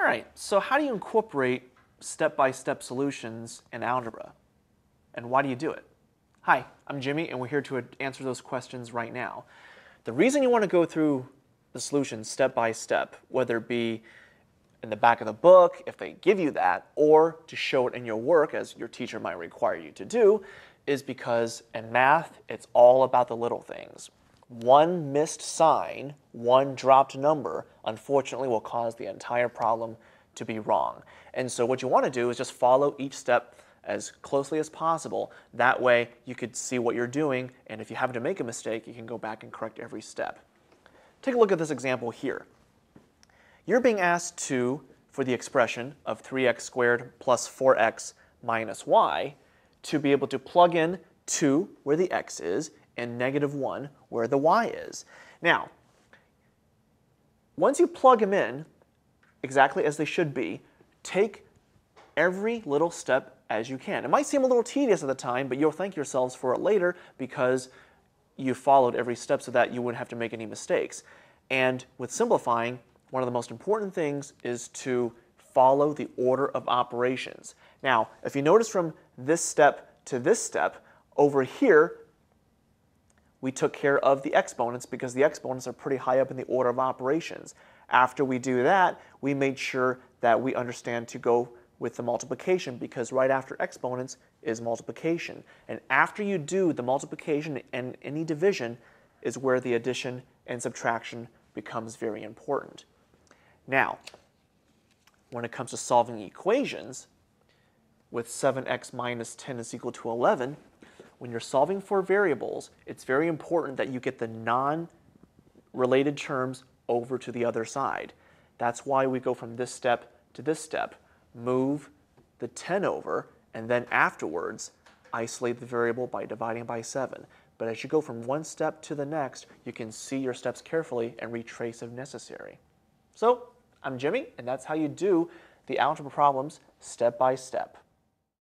All right, so how do you incorporate step-by-step solutions in algebra? And why do you do it? Hi, I'm Jimmy, and we're here to answer those questions right now. The reason you want to go through the solution step by step, whether it be in the back of the book, if they give you that, or to show it in your work, as your teacher might require you to do, is because in math, it's all about the little things. One missed sign, one dropped number, unfortunately will cause the entire problem to be wrong. And so what you want to do is just follow each step as closely as possible. That way you could see what you're doing, and if you happen to make a mistake, you can go back and correct every step. Take a look at this example here. You're being asked to, for the expression of 3x squared plus 4x minus y, to be able to plug in 2 where the x is and negative 1 where the y is. Now, once you plug them in exactly as they should be, take every little step as you can. It might seem a little tedious at the time, but you'll thank yourselves for it later because you followed every step so that you wouldn't have to make any mistakes. And with simplifying, one of the most important things is to follow the order of operations. Now, if you notice from this step to this step, over here, we took care of the exponents because the exponents are pretty high up in the order of operations. After we do that, we made sure that we understand to go with the multiplication because right after exponents is multiplication. And after you do the multiplication and any division is where the addition and subtraction becomes very important. Now, when it comes to solving equations, with 7x minus 10 is equal to 11, when you're solving for variables, it's very important that you get the non-related terms over to the other side. That's why we go from this step to this step. Move the 10 over, and then afterwards, isolate the variable by dividing by 7. But as you go from one step to the next, you can see your steps carefully and retrace if necessary. So, I'm Jimmy, and that's how you do the algebra problems step by step.